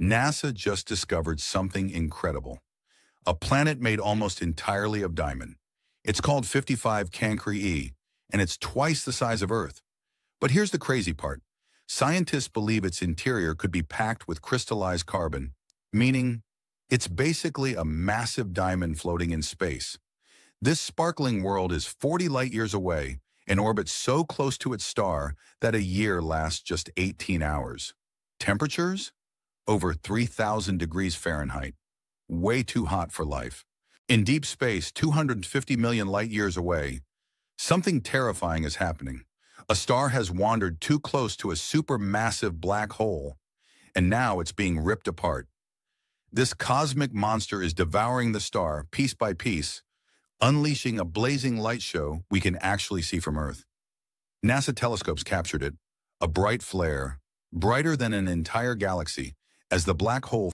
NASA just discovered something incredible. A planet made almost entirely of diamond. It's called 55 Cancri e, and it's twice the size of Earth. But here's the crazy part. Scientists believe its interior could be packed with crystallized carbon, meaning it's basically a massive diamond floating in space. This sparkling world is 40 light-years away and orbits so close to its star that a year lasts just 18 hours. Temperatures? Over 3,000 degrees Fahrenheit. Way too hot for life. In deep space, 250 million light-years away, something terrifying is happening. A star has wandered too close to a supermassive black hole, and now it's being ripped apart. This cosmic monster is devouring the star piece by piece, unleashing a blazing light show we can actually see from Earth. NASA telescopes captured it, a bright flare, brighter than an entire galaxy, as the black hole